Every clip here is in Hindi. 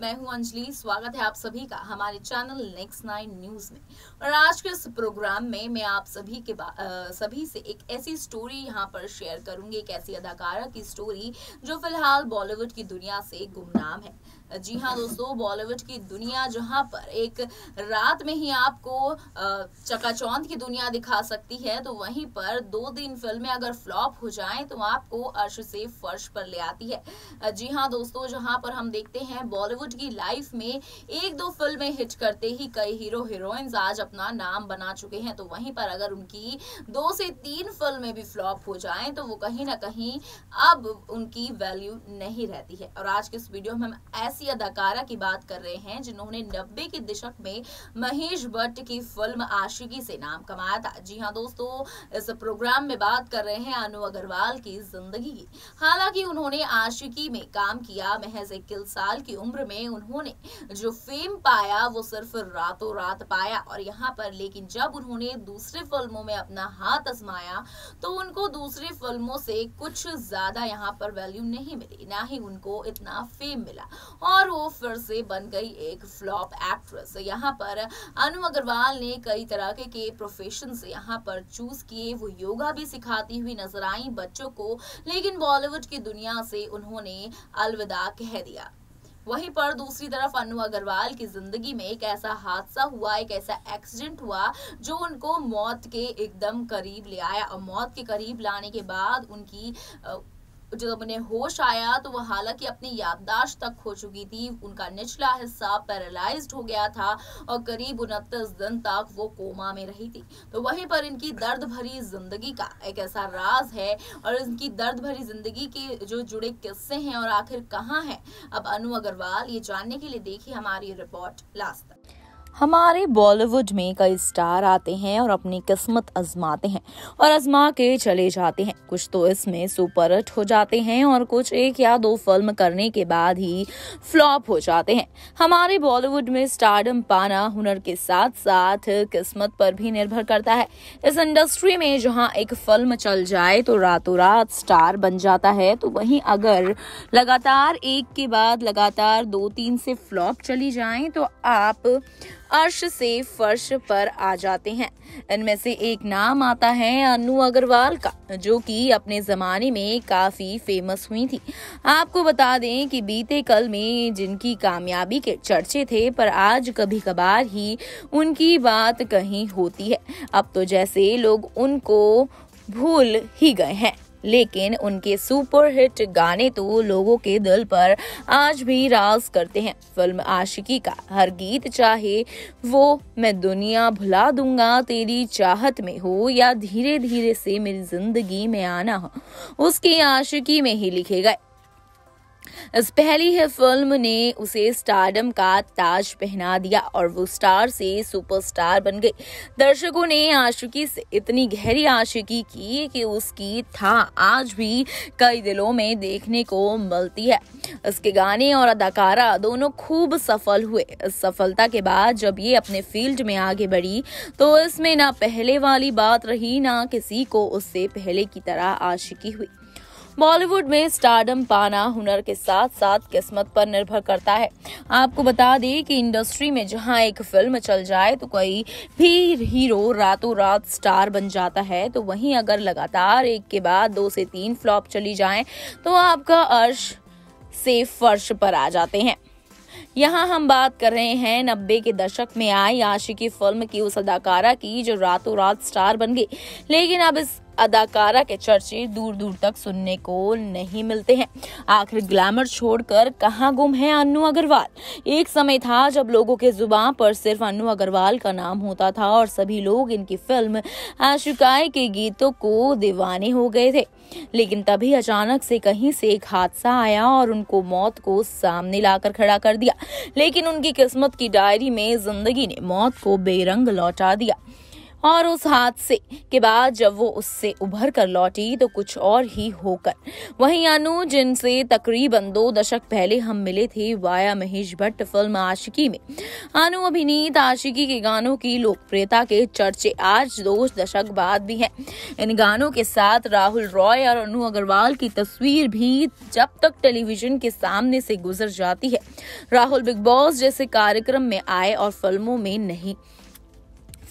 मैं हूँ अंजलि स्वागत है आप सभी का हमारे चैनल नेक्स्ट नाइन न्यूज़ में। और आज के इस प्रोग्राम में मैं आप सभी के आ, सभी से एक ऐसी स्टोरी यहाँ पर शेयर करूँगी एक ऐसी अदाकारा की स्टोरी जो फ़िलहाल बॉलीवुड की दुनिया से गुमनाम है। जी हाँ दोस्तों, बॉलीवुड की दुनिया जहाँ पर एक रात में ही आपको चकाचौंध की दुनिया दिखा सकती है तो वहीं पर दो दिन फ़िल्में अगर फ्लॉप हो जाएँ तो आपको अर्श से फर्श पर ले आती है। जी हाँ दोस्तों, जहाँ पर हम देखते हैं, बॉलीवुड की लाइफ में एक दो फ़िल्में हिट करते ही कई हीरो हीरोइंस आज अपना नाम बना चुके हैं तो वहीं पर अगर उनकी दो से तीन फ़िल्में भी फ्लॉप हो जाएँ तो वो कहीं ना कहीं अब उनकी वैल्यू नहीं रहती है। और आज के इस वीडियो में हम ऐसे ऐसी अदाकारा की बात कर रहे हैं, जिन्होंने नब्बे के दशक में महेश भट्ट की फ़िल्म आशिकी से नाम कमाया था। जी हाँ दोस्तों, इस प्रोग्राम में बात कर रहे हैं अनु अग्रवाल की ज़िंदगी। की हालाँकि उन्होंने आशिकी में काम किया, महज इक्कीस साल की उम्र में उन्होंने जो फेम पाया, वो सिर्फ़ रातों रात पाया। और यहाँ पर लेकिन जब उन्होंने दूसरे फ़िल्मों में अपना हाथ आजमाया तो उनको दूसरी फ़िल्मों से कुछ ज़्यादा यहाँ पर वैल्यू नहीं मिली। ना ही उनको इतना फेम मिला। और वो फिर से बन गई एक फ्लॉप एक्ट्रेस यहाँ पर अनु अग्रवाल ने कई तरह के, के प्रोफेशन यहाँ पर चूज़ किए। वो योगा भी सिखाती हुई नज़र आई बच्चों को लेकिन बॉलीवुड की दुनिया से उन्होंने अलविदा कह दिया। वहीं पर दूसरी तरफ़ अनु अग्रवाल की ज़िंदगी में एक ऐसा हादसा हुआ एक ऐसा एक्सीडेंट हुआ जो उनको मौत के एकदम करीब ले आया। और मौत के करीब लाने के बाद उनकी जब उन्हें होश आया तो वह हालाँकि अपनी याददाश्त तक खो चुकी थी। उनका निचला हिस्सा पैरालाइज्ड हो गया था और करीब उनतीस दिन तक वो कोमा में रही थी। तो वहीं पर इनकी दर्द भरी ज़िंदगी का एक ऐसा राज है और इनकी दर्द भरी ज़िंदगी के जो जुड़े किस्से हैं और आखिर कहाँ है? अब अनु अग्रवाल, ये जानने के लिए देखिए हमारी रिपोर्ट लास्ट तक। हमारे बॉलीवुड में कई स्टार आते हैं और अपनी किस्मत आजमाते हैं और आजमा के चले जाते हैं। कुछ तो इसमें सुपर हिट हो जाते हैं और कुछ एक या दो फ़िल्म करने के बाद ही फ्लॉप हो जाते हैं। हमारे बॉलीवुड में स्टारडम पाना हुनर के साथ साथ किस्मत पर भी निर्भर करता है। इस इंडस्ट्री में जहाँ एक फ़िल्म चल जाए तो रातों रात स्टार बन जाता है तो वहीं अगर लगातार एक के बाद लगातार दो तीन से फ्लॉप चली जाए तो आप अर्श से फर्श पर आ जाते हैं। इनमें से एक नाम आता है अनु अग्रवाल का, जो कि अपने जमाने में काफ़ी फ़ेमस हुई थी। आपको बता दें कि बीते कल में जिनकी कामयाबी के चर्चे थे, पर आज कभी कभार ही उनकी बात कहीं होती है। अब तो जैसे लोग उनको भूल ही गए हैं। लेकिन उनके सुपरहिट गाने तो लोगों के दिल पर आज भी राज करते हैं। फ़िल्म आशिकी का हर गीत चाहे वो, मैं दुनिया भुला दूँगा, तेरी चाहत में हो या धीरे धीरे से मेरी ज़िंदगी में आना हो, उसकी आशिकी में ही लिखे गए इस पहली ही फ़िल्म ने उसे स्टारडम का ताज पहना दिया और वो स्टार से सुपरस्टार बन गई। दर्शकों ने आशिकी से इतनी गहरी आशिकी की कि उसकी था आज भी कई दिलों में देखने को मिलती है। इसके गाने और अदाकारा दोनों खूब सफल हुए। इस सफलता के बाद जब ये अपने फ़ील्ड में आगे बढ़ी तो इसमें ना पहले वाली बात रही, ना किसी को उससे पहले की तरह आशिकी हुई। बॉलीवुड में स्टारडम पाना हुनर के साथ साथ किस्मत पर निर्भर करता है। आपको बता दें कि इंडस्ट्री में जहाँ एक फ़िल्म चल जाए तो कोई भी हीरो रातों रात स्टार बन जाता है। तो वहीं अगर लगातार एक के बाद दो से तीन फ्लॉप चली जाए तो आपका अर्श से फर्श पर आ जाते हैं। यहाँ हम बात कर रहे हैं नब्बे के दशक में आई आशिकी फ़िल्म की उस अदाकारा की, जो रातों रात स्टार बन गई। लेकिन अब इस अदाकारा के चर्चे दूर दूर तक सुनने को नहीं मिलते हैं। आखिर ग्लैमर छोड़कर कहाँ गुम है अनु अग्रवाल? एक समय था जब लोगों के ज़ुबान पर सिर्फ़ अनु अग्रवाल का नाम होता था और सभी लोग इनकी फ़िल्म आशिकाई के गीतों को दीवाने हो गए थे। लेकिन तभी अचानक से कहीं से एक हादसा आया और उनको मौत को सामने लाकर खड़ा कर दिया। लेकिन उनकी किस्मत की डायरी में ज़िंदगी ने मौत को बेरंग लौटा दिया। और उस हादसे के बाद जब वो उससे उभर कर लौटी तो कुछ और ही होकर। वहीं अनु, जिनसे तकरीबन दो दशक पहले हम मिले थे, वाया महेश भट्ट फ़िल्म आशिकी में। अनु अभिनीत आशिकी के गानों की लोकप्रियता के चर्चे आज दो दशक बाद भी हैं। इन गानों के साथ राहुल रॉय और अनु अग्रवाल की तस्वीर भी जब तक टेलीविज़न के सामने से गुजर जाती है। राहुल बिग बॉस जैसे कार्यक्रम में आए और फ़िल्मों में नहीं।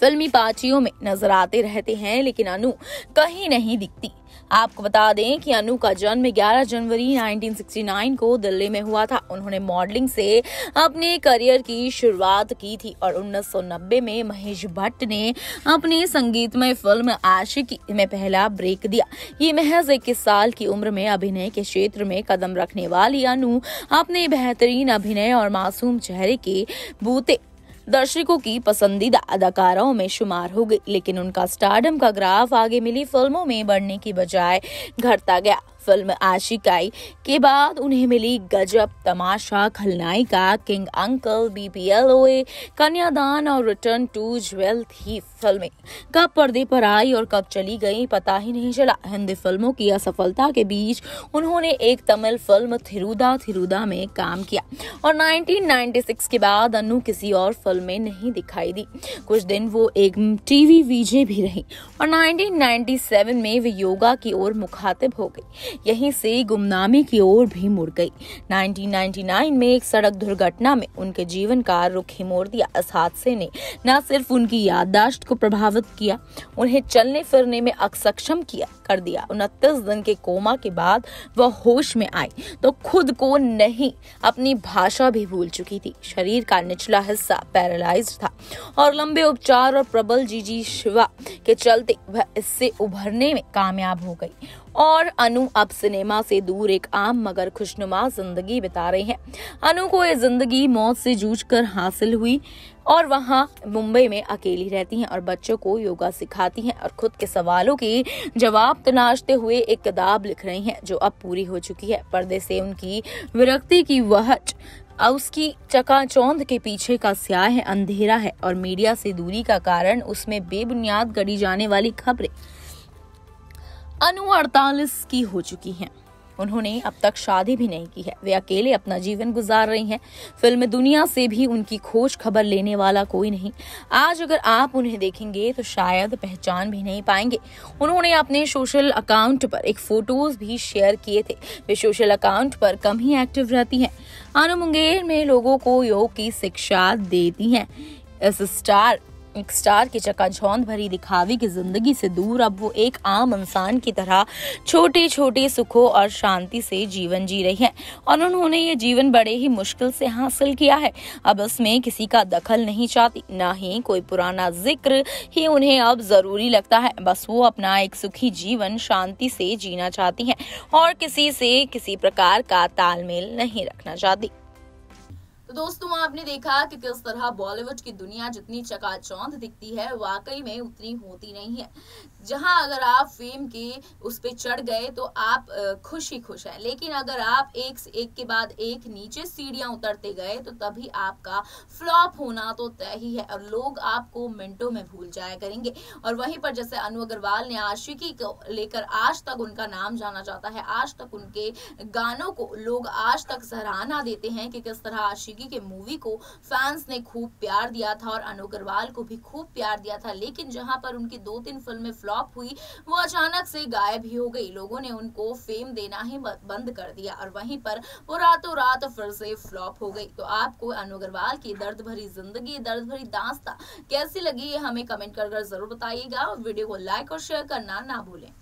फिल्मी पार्टियों में नज़र आते रहते हैं, लेकिन अनु कहीं नहीं दिखती। आपको बता दें कि अनु का जन्म 11 जनवरी 1969 को दिल्ली में हुआ था। उन्होंने मॉडलिंग से अपने करियर की शुरुआत की थी और 1990 में महेश भट्ट ने अपनी संगीतमय फ़िल्म आशिकी में पहला ब्रेक दिया। ये महज इक्कीस साल की उम्र में अभिनय के क्षेत्र में कदम रखने वाली अनु अपने बेहतरीन अभिनय और मासूम चेहरे के बूते दर्शकों की पसंदीदा अदाकाराओं में शुमार हो गई, लेकिन उनका स्टारडम का ग्राफ आगे मिली फ़िल्मों में बढ़ने की बजाय घटता गया। फ़िल्म आशिकाई के बाद उन्हें मिली गजब, तमाशा, खलनायिका, किंग अंकल बीपीएलओए कन्यादान और रिटर्न टू ज्वेल थी फ़िल्में। कब पर्दे पर आई और कब चली गई, पता ही नहीं चला। हिंदी फ़िल्मों की असफलता के बीच उन्होंने एक तमिल फ़िल्म थिरुदा थिरुदा में काम किया और 1996 के बाद अनु किसी और फ़िल्म में नहीं दिखाई दी। कुछ दिन वो एक टीवी वीजे भी रही और 1997 में वे योगा की ओर मुखातिब हो गई। यहीं से गुमनामी की ओर भी मुड़ गई। 1999 में एक सड़क दुर्घटना में उनके जीवन का रुख ही मोड़ दिया। इस हादसे ने न सिर्फ़ उनकी याददाश्त को प्रभावित किया, उन्हें चलने फिरने में अक्षम किया, कर दिया। उनतीस दिन के कोमा के बाद वह होश में आई तो खुद को नहीं, अपनी भाषा भी भूल चुकी थी। शरीर का निचला हिस्सा पैरालाइज था और लंबे उपचार और प्रबल जीजी शिवा के चलते वह इससे उभरने में कामयाब हो गई। और अनु अब सिनेमा से दूर एक आम मगर खुशनुमा ज़िंदगी बिता रहे हैं। अनु को ये ज़िंदगी मौत से जूझकर हासिल हुई और वहाँ मुंबई में अकेली रहती हैं और बच्चों को योगा सिखाती हैं और खुद के सवालों के जवाब तनाशते हुए एक किताब लिख रही हैं जो अब पूरी हो चुकी है। पर्दे से उनकी विरक्ति की वहच उसकी चकाचौंध के पीछे का स्याह है, अंधेरा है और मीडिया से दूरी का कारण उसमें बेबुनियाद गढ़ी जाने वाली खबरें। अनु अड़तालीस की हो चुकी हैं। उन्होंने अब तक शादी भी नहीं की है। वे अकेले अपना जीवन गुजार रही हैं। फ़िल्म दुनिया से भी उनकी खोज खबर लेने वाला कोई नहीं। आज अगर आप उन्हें देखेंगे तो शायद पहचान भी नहीं पाएँगे। उन्होंने अपने सोशल अकाउंट पर एक फ़ोटोज़ भी शेयर किए थे। वे सोशल अकाउंट पर कम ही एक्टिव रहती हैं। अनु मुंगेर में लोगों को योग की शिक्षा देती हैं। इस स्टार एक स्टार की चकाचौंध भरी दिखावी की ज़िंदगी से दूर, अब वो एक आम इंसान की तरह छोटे छोटे सुखों और शांति से जीवन जी रही है और उन्होंने ये जीवन बड़े ही मुश्किल से हासिल किया है। अब इसमें किसी का दखल नहीं चाहती, न ही कोई पुराना ज़िक्र ही उन्हें अब ज़रूरी लगता है। बस वो अपना एक सुखी जीवन शांति से जीना चाहती हैं और किसी से किसी प्रकार का तालमेल नहीं रखना चाहती। तो दोस्तों, आपने देखा कि किस तरह बॉलीवुड की दुनिया जितनी चकाचौंध दिखती है, वाकई में उतनी होती नहीं है। जहाँ अगर आप फेम के उस पर चढ़ गए तो आप खुश ही खुश है। लेकिन अगर आप एक से, एक के बाद एक नीचे सीढ़ियाँ उतरते गए तो तभी आपका फ्लॉप होना तो तय ही है और लोग आपको मिनटों में भूल जाया करेंगे। और वहीं पर जैसे अनु अग्रवाल ने आशिकी को लेकर आज तक उनका नाम जाना जाता है। आज तक उनके गानों को लोग आज तक सराहना देते हैं कि किस तरह आशिकी के मूवी को फैंस ने खूब प्यार दिया था और अनु अग्रवाल को भी खूब प्यार दिया था। लेकिन जहाँ पर उनकी दो तीन फ़िल्में फ्लॉप फ्लॉप हुई वो अचानक से गायब ही हो गई। लोगों ने उनको फेम देना ही बंद कर दिया और वहीं पर वो रातों रात फिर से फ्लॉप हो गई। तो आपको अनु अग्रवाल की दर्द भरी ज़िंदगी दर्द भरी दास्ता कैसी लगी हमें कमेंट कर, ज़रूर बताइएगा। वीडियो को लाइक और शेयर करना ना भूलें।